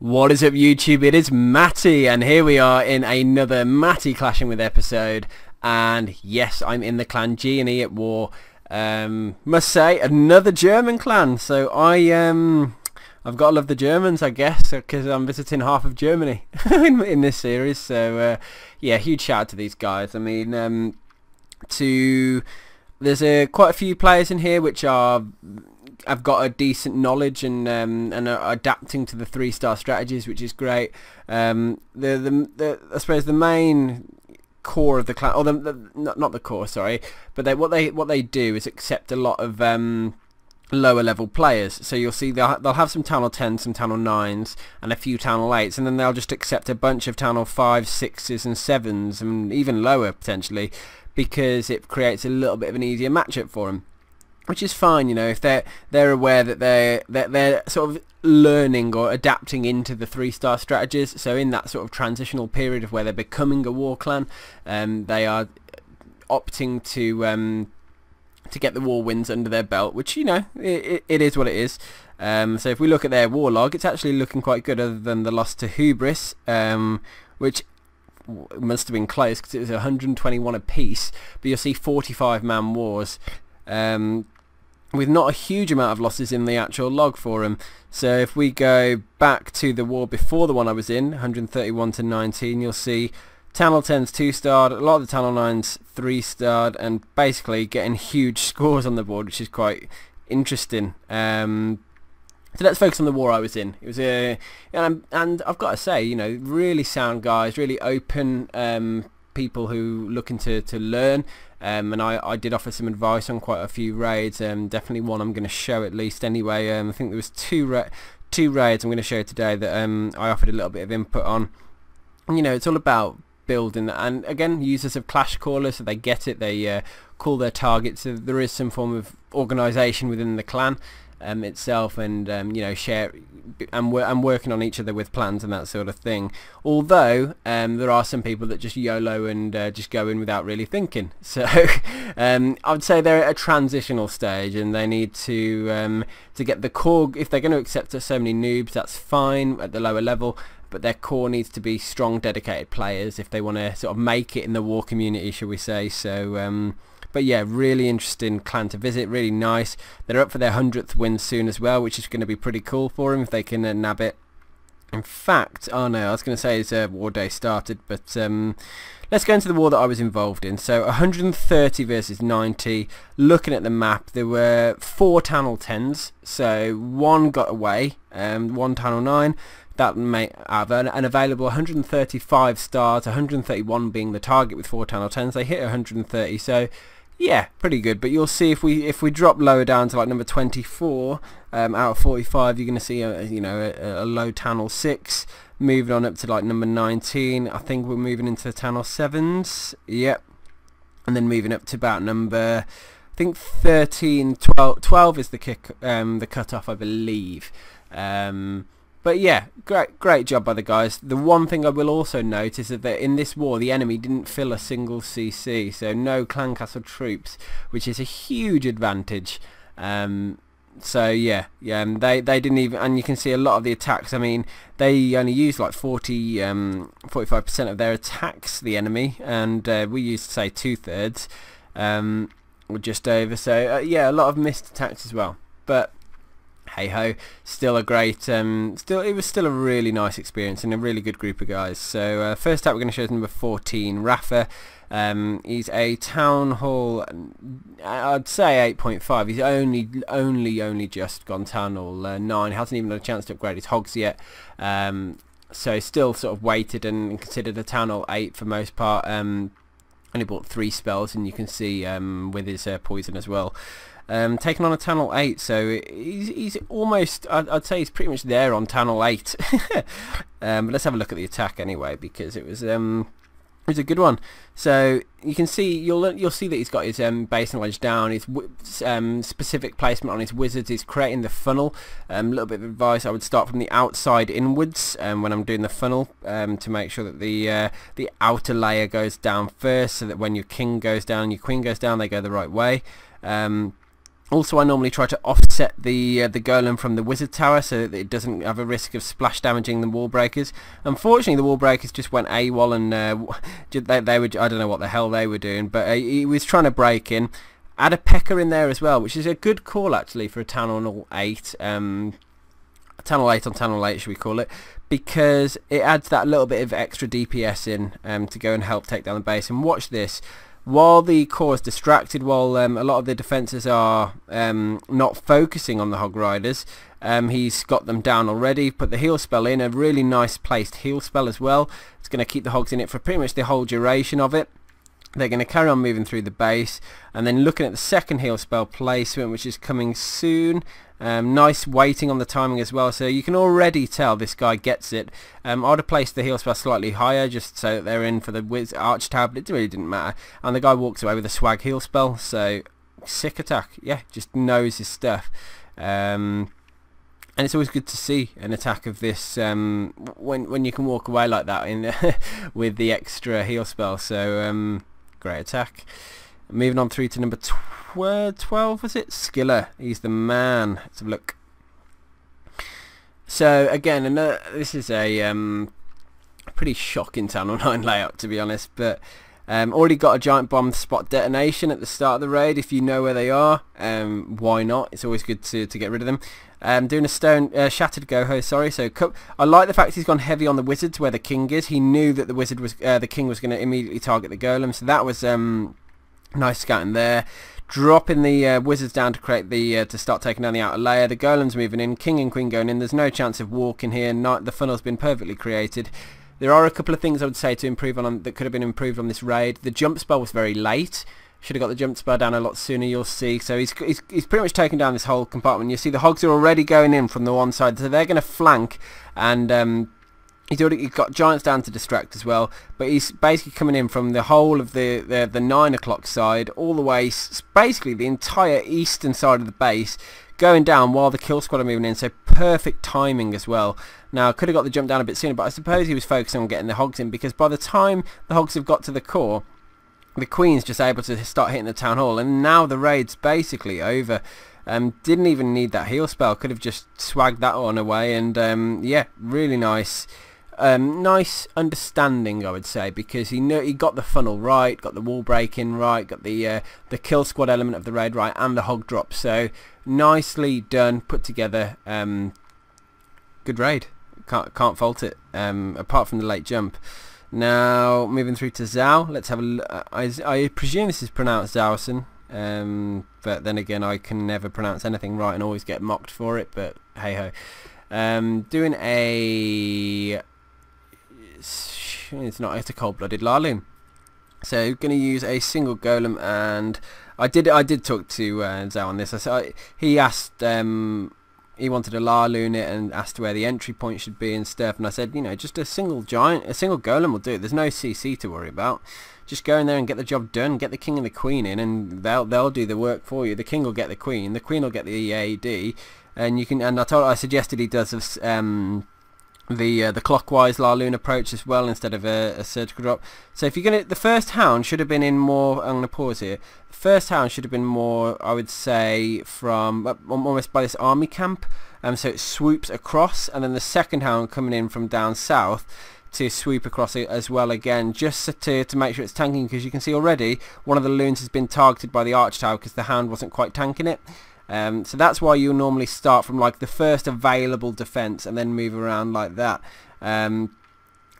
What is up YouTube? It is Matty and here we are in another Matty Clashing With episode and yes I'm in the clan G and E at war. Um, must say another German clan so I um I've got to love the Germans I guess because I'm visiting half of Germany in, in, this series so uh, yeah huge shout out to these guys I mean um, to there's a quite a few players in here which are I've got a decent knowledge and um, and adapting to the three star strategies, which is great. Um, the, the the I suppose the main core of the clan, or the, the not not the core, sorry, but they what they what they do is accept a lot of um, lower level players. So you'll see they'll, they'll have some Town Hall 10s, some Town Hall 9s, and a few Town Hall 8s, and then they'll just accept a bunch of Town Hall 5s, 6s, and 7s, and even lower potentially, because it creates a little bit of an easier matchup for them which is fine, you know, if they're they're aware that they're they're, they're sort of learning or adapting into the three star strategies. So in that sort of transitional period of where they're becoming a war clan, um, they are opting to um, to get the war wins under their belt, which you know it, it is what it is. Um, so if we look at their war log, it's actually looking quite good, other than the loss to Hubris, um, which must have been close because it was 121 apiece. But you'll see 45 man wars. Um, with not a huge amount of losses in the actual log for him. So if we go back to the war before the one I was in, 131 to 19, you'll see Hall 10's 2-starred, a lot of the Hall 9's 3-starred, and basically getting huge scores on the board, which is quite interesting. Um, so let's focus on the war I was in. It was a, and, and I've got to say, you know, really sound guys, really open um, people who looking to, to learn um, and I, I did offer some advice on quite a few raids um, definitely one I'm going to show at least anyway. Um, I think there was two ra two raids I'm going to show today that um, I offered a little bit of input on. You know it's all about building and again users of clash caller so they get it they uh, call their targets so there is some form of organization within the clan um, itself and um, you know share and, working on each other with plans and that sort of thing. Although um, there are some people that just YOLO and uh, just go in without really thinking. So um, I would say they're at a transitional stage and they need to um, to get the core. If they're going to accept so many noobs, that's fine at the lower level. But their core needs to be strong, dedicated players if they want to sort of make it in the war community, shall we say. So um, but yeah, really interesting clan to visit, really nice. They're up for their 100th win soon as well, which is going to be pretty cool for them if they can uh, nab it. In fact, oh no, I was going to say it's uh, war day started, but um, let's go into the war that I was involved in. So 130 versus 90. Looking at the map, there were four Town Hall 10s, so one got away, um, one Town Hall 9. That may have an, an, available 135 stars, 131 being the target with four Town Hall 10s. They hit 130, so yeah, pretty good. But you'll see if we if we drop lower down to like number 24 um, out of 45, you're going to see a you know a, a low town hall 6. Moving on up to like number 19, I think we're moving into the town hall 7s. Yep. And then moving up to about number, I think 13, 12, 12 is the kick, um, the cutoff, I believe. Um, but yeah, great great job by the guys. The one thing I will also note is that in this war the enemy didn't fill a single CC, so no clan castle troops, which is a huge advantage. Um, so yeah, yeah, um, they they didn't even, and you can see a lot of the attacks. I mean, they only used like 40, um, 45% of their attacks, the enemy, and uh, we used say two thirds, um, or just over. So uh, yeah, a lot of missed attacks as well. But hey ho, still a great, um, still it was still a really nice experience and a really good group of guys. So uh, first up we're going to show number 14, Rafa. Um, he's a town hall, I'd say 8.5. He's only, only, only just gone town hall uh, 9. Hasn't even had a chance to upgrade his hogs yet. Um, so still sort of weighted and considered a town hall 8 for most part. Um, only bought three spells and you can see um, with his uh, poison as well um, taking on a Hall 8 so he's, he's almost I'd, I'd, say he's pretty much there on Hall 8 um, but let's have a look at the attack anyway because it was um, it was a good one. So you can see you'll you'll see that he's got his um, base knowledge down his um, specific placement on his wizards is creating the funnel. A um, little bit of advice I would start from the outside inwards um, when I'm doing the funnel to make sure that the uh, the outer layer goes down first so that when your king goes down your queen goes down they go the right way. Um, also, I normally try to offset the uh, the golem from the wizard tower so that it doesn't have a risk of splash damaging the wall breakers. Unfortunately, the wall breakers just went AWOL and uh, they, they were I don't know what the hell they were doing, but uh, he was trying to break in. Add a PEKKA in there as well, which is a good call actually for a Hall 8. Um, Hall 8 on Hall 8 should we call it because it adds that little bit of extra DPS in um, to go and help take down the base and watch this while the core is distracted, while um, a lot of the defences are um, not focusing on the Hog Riders, um, he's got them down already. Put the heal spell in, a really nice placed heal spell as well. It's going to keep the Hogs in it for pretty much the whole duration of it. They're going to carry on moving through the base and then looking at the second heal spell placement which is coming soon um, nice waiting on the timing as well, so you can already tell this guy gets it. Um, I'd have placed the heal spell slightly higher just so that they're in for the Wiz Arch tab, but it really didn't matter. And the guy walks away with a swag heal spell, so sick attack. Yeah, just knows his stuff. Um, and it's always good to see an attack of this um, when when you can walk away like that in with the extra heal spell. So um, great attack. Moving on through to number 12, was it? Skiller. He's the man. Let's have a look. So again, another, this is a um, pretty shocking Town Hall 9 layout to be honest, but um, already got a giant bomb spot detonation at the start of the raid if you know where they are. Um, why not? It's always good to, to get rid of them. Um, doing a stone uh, shattered goho, sorry. So I like the fact he's gone heavy on the wizards where the king is. He knew that the wizard was uh, the king was going to immediately target the golem, so that was um, Nice scouting there. Dropping the uh, wizards down to create the uh, to start taking down the outer layer. The golems moving in, king and queen going in. There's no chance of walking here. Not, the funnel's been perfectly created. There are a couple of things I would say to improve on that could have been improved on this raid. The jump spell was very late. Should have got the jump spell down a lot sooner. You'll see. So he's he's, he's pretty much taken down this whole compartment. You see the hogs are already going in from the one side, so they're going to flank and. Um, He's already he's got Giants down to distract as well, but he's basically coming in from the whole of the, the, the 9 o'clock side, all the way, basically the entire eastern side of the base, going down while the kill squad are moving in, so perfect timing as well. Now, could have got the jump down a bit sooner, but I suppose he was focusing on getting the hogs in, because by the time the hogs have got to the core, the Queen's just able to start hitting the town hall, and now the raid's basically over. Um, didn't even need that heal spell, could have just swagged that one away, and um, yeah, really nice um, nice understanding, I would say, because he knew he got the funnel right, got the wall breaking right, got the uh, the kill squad element of the raid right, and the hog drop. So nicely done, put together. Um, good raid. Can't can't fault it. Um, apart from the late jump. Now moving through to Zhao. Let's have a look. I, I presume this is pronounced Zhausen. Um, but then again, I can never pronounce anything right and always get mocked for it. But hey ho. Um, doing a it's not it's a cold-blooded Laloon. So going to use a single golem and I did I did talk to uh, Zhao on this. I said he asked um, he wanted a Laloon it and asked where the entry point should be and stuff and I said you know just a single giant a single golem will do. It. There's no CC to worry about. Just go in there and get the job done. Get the king and the queen in and they'll they'll do the work for you. The king will get the queen. The queen will get the EAD and you can and I told I suggested he does um the uh, the clockwise Laloon approach as well instead of a, a, surgical drop. So if you're gonna, the first hound should have been in more. I'm gonna pause here. The first hound should have been more, I would say, from uh, almost by this army camp. Um, so it swoops across, and then the second hound coming in from down south to swoop across it as well again, just to to make sure it's tanking because you can see already one of the loons has been targeted by the arch tower because the hound wasn't quite tanking it. Um, so that's why you normally start from like the first available defense and then move around like that. Um,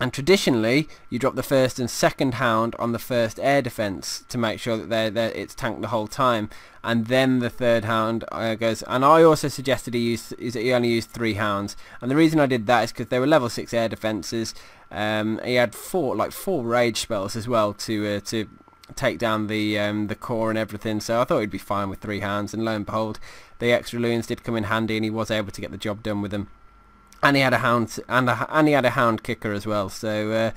and traditionally, you drop the first and second hound on the first air defense to make sure that they're, they're, it's tanked the whole time, and then the third hound uh, goes. And I also suggested he use is he only used three hounds, and the reason I did that is because they were level six air defenses. Um, he had four like four rage spells as well to uh, to take down the um, the core and everything. So I thought he'd be fine with three hounds. And lo and behold, the extra loons did come in handy, and he was able to get the job done with them. And he had a hound and a, and he had a hound kicker as well. So uh,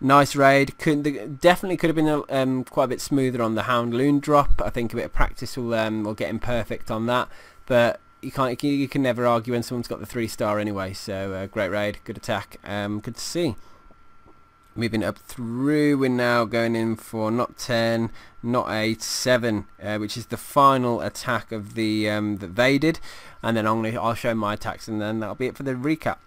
nice raid. Could definitely could have been um, quite a bit smoother on the hound loon drop. I think a bit of practice will um, will get him perfect on that. But you can't you can never argue when someone's got the three star anyway. So uh, great raid, good attack, um, good to see. Moving up through we're now going in for not 10 not 8 7 uh, which is the final attack of the um, that they did. And then I'm gonna, I'll show my attacks and then that'll be it for the recap.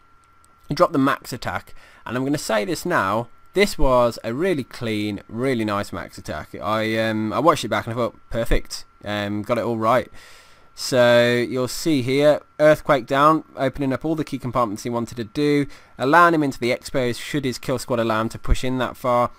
Drop the max attack and I'm going to say this now this was a really clean really nice max attack. I um, I watched it back and I thought perfect um, got it all right so you'll see here, Earthquake down, opening up all the key compartments he wanted to do, allowing him into the X-bows should his kill squad allow him to push in that far.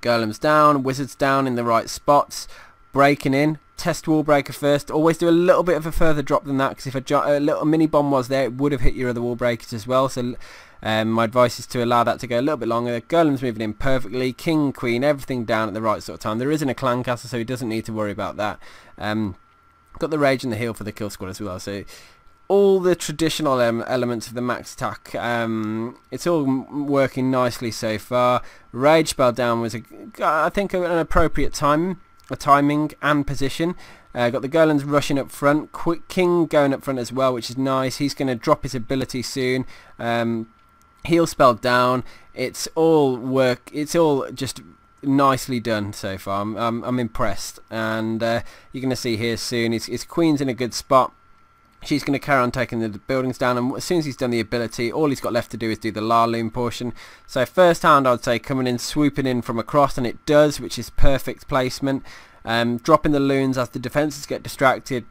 Golems down, Wizards down in the right spots, breaking in, test wall breaker first, always do a little bit of a further drop than that because if a, a, little mini bomb was there it would have hit your other wall breakers as well so um, my advice is to allow that to go a little bit longer. Golem's moving in perfectly, King, Queen, everything down at the right sort of time. There isn't a clan castle so he doesn't need to worry about that. Um, Got the rage and the heal for the kill squad as well. So all the traditional um, elements of the max attack, um, it's all working nicely so far. Rage spell down was, a, I think, an appropriate time, a timing and position. Uh, got the Golems rushing up front. Quick King going up front as well, which is nice. He's going to drop his ability soon. Um, heal spell down. It's all work. It's all just nicely done so far. I'm, I'm, I'm impressed. And uh, you're going to see here soon, his, his queen's in a good spot. She's going to carry on taking the buildings down and as soon as he's done the ability all he's got left to do is do the Laloon portion. So first hound I'd say coming in swooping in from across and it does which is perfect placement. Um, dropping the loons as the defences get distracted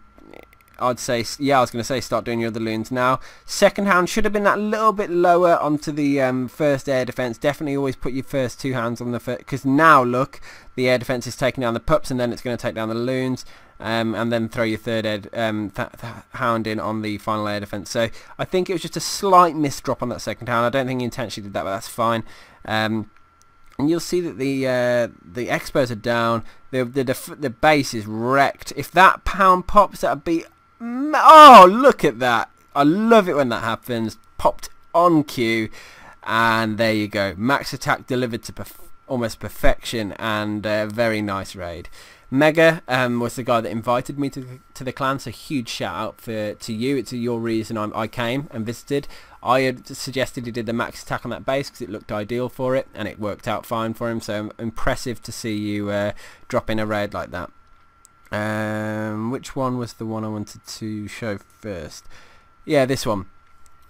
I'd say, yeah, I was going to say start doing your other loons now. Second hound should have been that little bit lower onto the um, first air defense. Definitely always put your first two hounds on the first, because now look, the air defense is taking down the pups and then it's going to take down the loons. Um, and then throw your third air, um, th th hound in on the final air defense. So I think it was just a slight miss drop on that second hound. I don't think he intentionally did that, but that's fine. Um, and you'll see that the uh, the X-bows are down. The the the base is wrecked. If that hound pops, that'd be Oh, look at that. I love it when that happens. Popped on cue. And there you go. Max attack delivered to perf almost perfection and a very nice raid. Mega um, was the guy that invited me to, to the clan, so huge shout out for to you. It's your reason I'm, i came and visited. I had suggested he did the max attack on that base because it looked ideal for it, and it worked out fine for him. So impressive to see you uh, drop in a raid like that. Um, which one was the one I wanted to show first? Yeah, this one.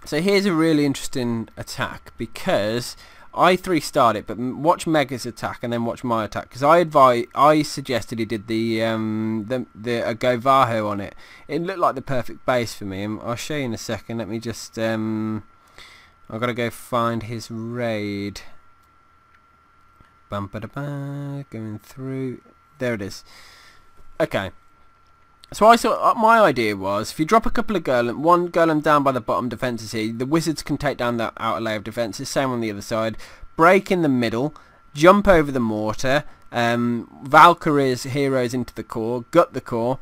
So here's a really interesting attack because I three starred it, but watch Mega's attack and then watch my attack because I advise I suggested he did the um the the a Govaho on it. It looked like the perfect base for me, I'll show you in a second. Let me just um I've got to go find his raid. Bum ba da ba going through. There it is. Okay. So I saw uh, my idea was if you drop a couple of golem, one golem down by the bottom defences here, the wizards can take down that outer layer of defences. Same on the other side. Break in the middle, jump over the mortar, um, Valkyrie's heroes into the core, gut the core,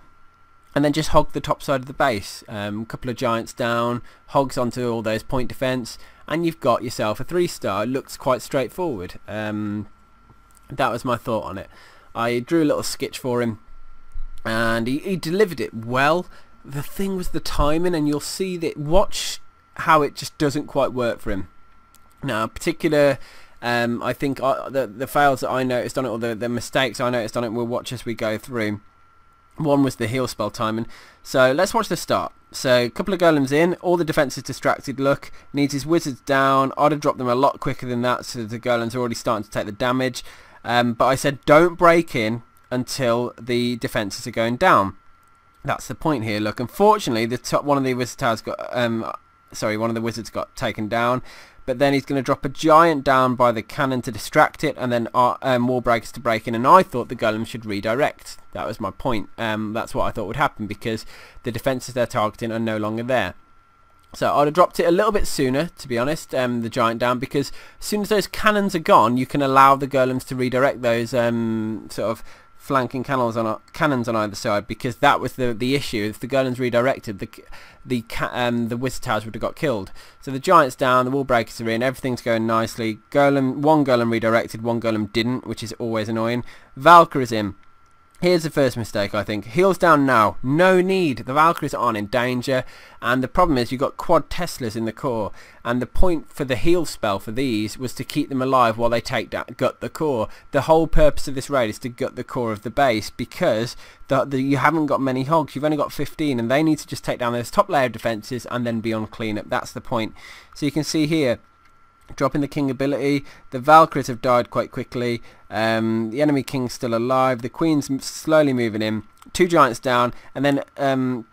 and then just hog the top side of the base. A um, couple of giants down, hogs onto all those point defence, and you've got yourself a three star. It looks quite straightforward. Um, that was my thought on it. I drew a little sketch for him and he, he delivered it well. The thing was the timing, and you'll see that. Watch how it just doesn't quite work for him. Now, particular, um, I think uh, the the fails that I noticed on it, or the the mistakes I noticed on it, we'll watch as we go through. One was the heal spell timing. So let's watch the start. So a couple of golems in, all the defense is distracted. Look, needs his wizards down. I'd have dropped them a lot quicker than that, so the golems are already starting to take the damage. Um, but I said don't break in until the defences are going down. That's the point here. Look, unfortunately, the top one of the wizards got um, sorry, one of the wizards got taken down. But then he's going to drop a giant down by the cannon to distract it, and then uh, um, wall breakers to break in. And I thought the golem should redirect. That was my point. Um, that's what I thought would happen because the defences they're targeting are no longer there. So I'd have dropped it a little bit sooner, to be honest, um, the giant down, because as soon as those cannons are gone, you can allow the golems to redirect those um, sort of flanking cannons on cannons on either side because that was the the issue. If the golems redirected, the the um, the wizard towers would have got killed. So the giants down, the wall breakers are in, everything's going nicely. Golem one golem redirected, one golem didn't, which is always annoying. Valkyrie's in. Here's the first mistake, I think. Heal's down now. No need. The Valkyries aren't in danger. And the problem is you've got quad Teslas in the core. And the point for the heal spell for these was to keep them alive while they take that, gut the core. The whole purpose of this raid is to gut the core of the base because the, the, you haven't got many hogs. You've only got 15 and they need to just take down those top layer defences and then be on cleanup. That's the point. So you can see here dropping the king ability. The Valkyries have died quite quickly. Um, the enemy king's still alive. The queen's slowly moving in. Two giants down, and then um,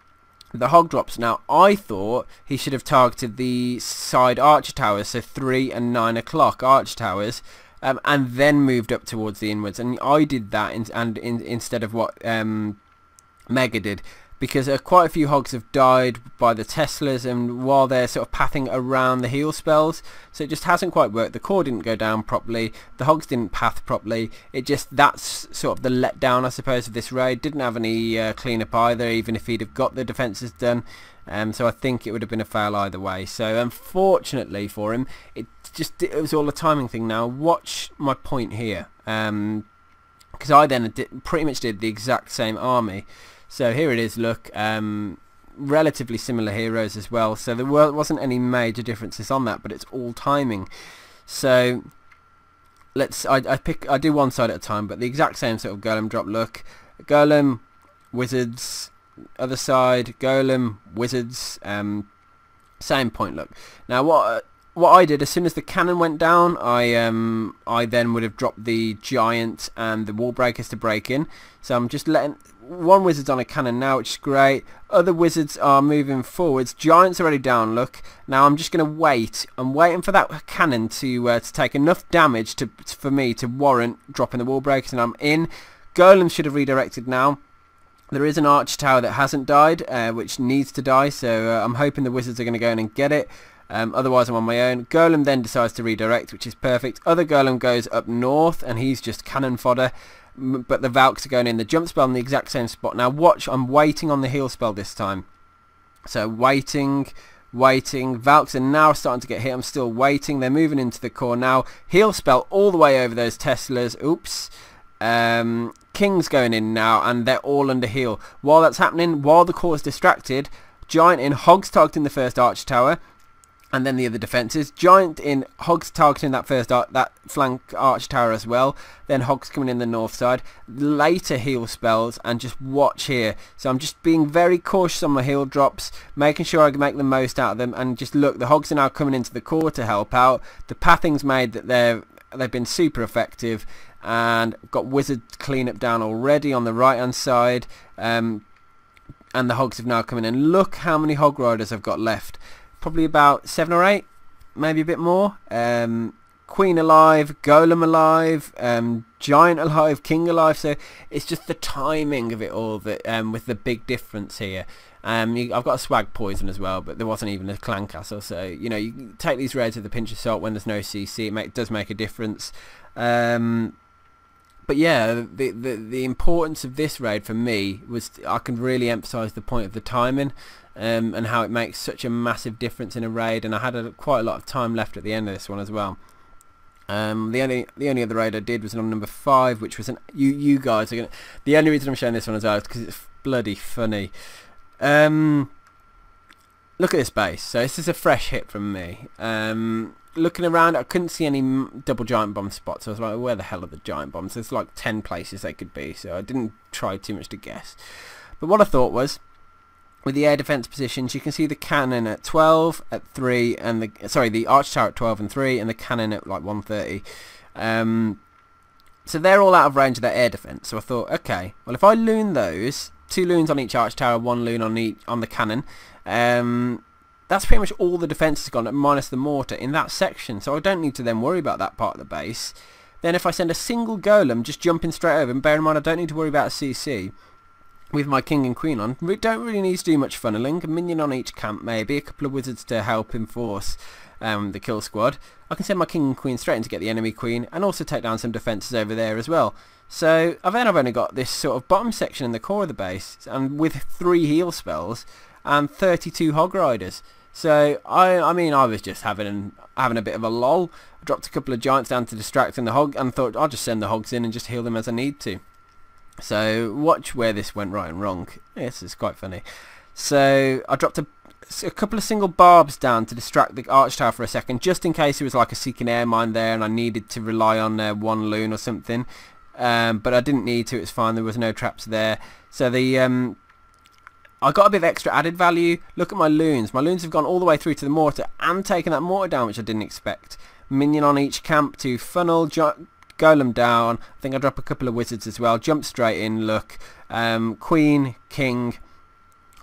the hog drops. Now, I thought he should have targeted the side archer towers, so 3 and 9 o'clock archer towers, um, and then moved up towards the inwards. And I did that in, and in, instead of what um, Mega did because uh, quite a few hogs have died by the Teslas and while they're sort of pathing around the heal spells so it just hasn't quite worked. The core didn't go down properly the hogs didn't path properly it just that's sort of the letdown I suppose of this raid. Didn't have any uh, cleanup either even if he'd have got the defences done um, so I think it would have been a fail either way. So unfortunately for him it just it was all a timing thing. Now watch my point here um, because I then did, pretty much did the exact same army so here it is, look, um, relatively similar heroes as well. So there wasn't any major differences on that, but it's all timing. So let's, I, I pick, I do one side at a time, but the exact same sort of golem drop look. Golem, wizards, other side, golem, wizards, um, same point look. Now what what I did as soon as the cannon went down, I um I then would have dropped the giant and the wall breakers to break in. So I'm just letting one wizard's on a cannon now, which is great. Other wizards are moving forwards. Giant's are already down, look. Now I'm just going to wait. I'm waiting for that cannon to uh, to take enough damage to for me to warrant dropping the wall breakers, and I'm in. Golem should have redirected now. There is an arch tower that hasn't died, uh, which needs to die, so uh, I'm hoping the wizards are going to go in and get it. Um, otherwise I'm on my own. Golem then decides to redirect, which is perfect. Other Golem goes up north, and he's just cannon fodder but the Valks are going in the jump spell in the exact same spot. Now watch, I'm waiting on the heal spell this time. So waiting, waiting. Valks are now starting to get hit. I'm still waiting. They're moving into the core now. Heal spell all the way over those Teslas. Oops. Um, King's going in now and they're all under heal. While that's happening, while the core is distracted, Giant in Hogs targeting the first Arch Tower and then the other defences. Giant in Hogs targeting that first that flank arch tower as well. Then Hogs coming in the north side. Later heal spells and just watch here. So I'm just being very cautious on my heal drops, making sure I can make the most out of them. And just look, the Hogs are now coming into the core to help out. The pathing's made that they're they've been super effective and got wizard cleanup down already on the right hand side. Um, and the hogs have now come in and look how many hog riders I've got left probably about seven or eight, maybe a bit more. Um, Queen alive, Golem alive, um, Giant alive, King alive. So it's just the timing of it all that um, with the big difference here. Um, you, I've got a swag poison as well, but there wasn't even a clan castle. So you know, you take these raids with a pinch of salt when there's no CC. It make, does make a difference. Um, but yeah, the, the the importance of this raid for me was I can really emphasise the point of the timing um, and how it makes such a massive difference in a raid and I had a, quite a lot of time left at the end of this one as well. Um, the only the only other raid I did was on number five, which was an you you guys are gonna. The only reason I'm showing this one as well is because it's bloody funny. Um, look at this base. So this is a fresh hit from me. Um, looking around, I couldn't see any double giant bomb spots. I was like, where the hell are the giant bombs? There's like ten places they could be, so I didn't try too much to guess. But what I thought was, with the air defense positions, you can see the cannon at 12, at 3, and the sorry, the arch tower at 12 and 3, and the cannon at like 130. Um, so they're all out of range of their air defense. So I thought, okay, well if I loon those, two loons on each arch tower, one loon on each on the cannon, um, that's pretty much all the defense has gone, minus the mortar in that section. So I don't need to then worry about that part of the base. Then if I send a single golem just jumping straight over, and bear in mind I don't need to worry about a CC, with my king and queen on. We don't really need to do much funneling. A minion on each camp maybe, a couple of wizards to help enforce um, the kill squad. I can send my king and queen straight in to get the enemy queen and also take down some defences over there as well. So then I've only got this sort of bottom section in the core of the base and with three heal spells and 32 hog riders. So I I mean I was just having having a bit of a lull. I dropped a couple of giants down to distract in the hog and thought I'll just send the hogs in and just heal them as I need to. So watch where this went right and wrong. This is quite funny. So I dropped a, a couple of single barbs down to distract the arch tower for a second, just in case it was like a seeking air mine there and I needed to rely on uh, one loon or something. Um, but I didn't need to, It's fine, there was no traps there. So the um, I got a bit of extra added value. Look at my loons. My loons have gone all the way through to the mortar and taken that mortar down, which I didn't expect. Minion on each camp to funnel, golem down. I think I drop a couple of wizards as well. Jump straight in, look. Um, queen, king,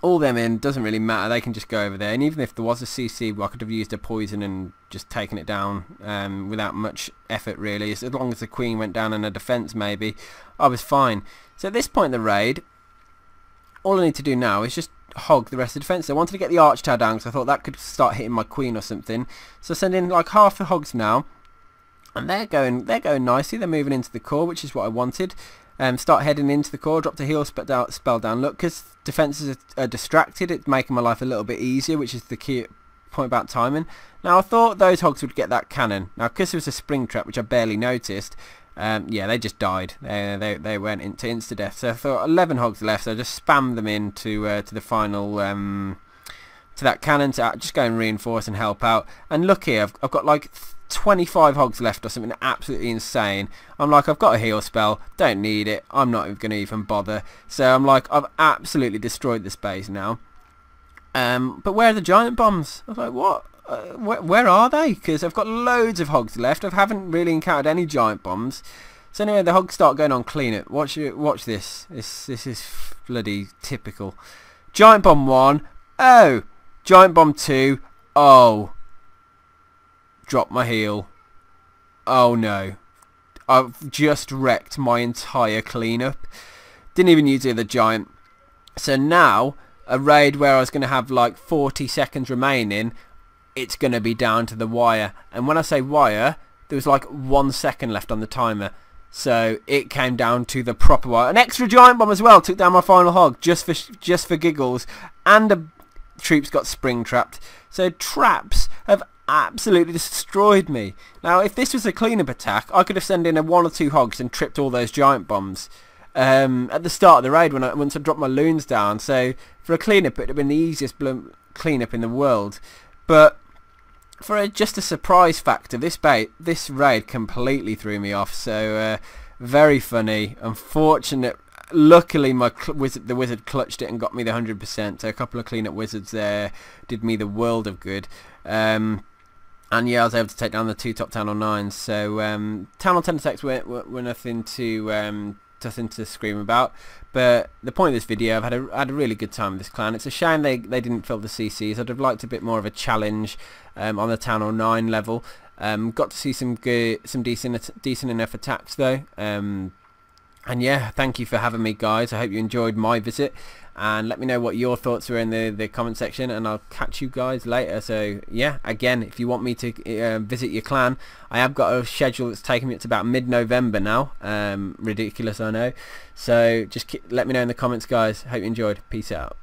all them in. Doesn't really matter. They can just go over there. And even if there was a CC, I could have used a poison and just taken it down um, without much effort really. As long as the queen went down in a defence maybe, I was fine. So at this point in the raid, all I need to do now is just hog the rest of the defence. I wanted to get the arch tower down because I thought that could start hitting my queen or something. So send in like half the hogs now. And they're going they're going nicely. They're moving into the core, which is what I wanted. Um, start heading into the core, drop the heal spell down, spell down. Look, because defences are, are distracted, it's making my life a little bit easier, which is the key point about timing. Now I thought those hogs would get that cannon. Now because there was a spring trap, which I barely noticed, um, yeah, they just died. They, they, they went into insta-death. So I thought 11 hogs left, so I just spammed them into uh, to the final, um, to that cannon to just go and reinforce and help out. And look here, I've, I've got like 25 hogs left or something absolutely insane. I'm like, I've got a heal spell, don't need it, I'm not going to even bother. So I'm like, I've absolutely destroyed this base now. Um, but where are the giant bombs? I was like, what? Uh, where, where, are they? Because I've got loads of hogs left. I haven't really encountered any giant bombs. So anyway, the hogs start going on cleanup. Watch it. watch this. This this is bloody typical. Giant bomb one. Oh, giant bomb two. Oh, drop my heal. Oh no, I've just wrecked my entire cleanup. Didn't even use the other giant. So now a raid where I was going to have like 40 seconds remaining it's going to be down to the wire. And when I say wire, there was like one second left on the timer. So it came down to the proper wire. An extra giant bomb as well took down my final hog just for just for giggles. And the troops got spring trapped. So traps have absolutely destroyed me. Now if this was a cleanup attack, I could have sent in a one or two hogs and tripped all those giant bombs. Um, at the start of the raid when I, once I dropped my loons down. So for a cleanup it would have been the easiest cleanup in the world. But for a, just a surprise factor, this bait, this raid completely threw me off. So uh, very funny. Unfortunate. Luckily, my wizard, the wizard clutched it and got me the hundred percent. So a couple of cleanup wizards there did me the world of good. Um, and yeah, I was able to take down the two top town hall nines. So um, town hall ten attacks were, were, were nothing to um, nothing to scream about. But the point of this video, I've had a, had a really good time with this clan. It's a shame they, they didn't fill the CCs. I'd have liked a bit more of a challenge um, on the Town Hall 9 level. Um, got to see some good, some decent decent enough attacks though. Um, and yeah, thank you for having me guys. I hope you enjoyed my visit and let me know what your thoughts were in the, the comment section and I'll catch you guys later. So yeah again if you want me to uh, visit your clan I have got a schedule that's taking me to about mid-November now. Um, ridiculous I know. So just let me know in the comments guys. Hope you enjoyed. Peace out